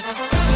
Bye.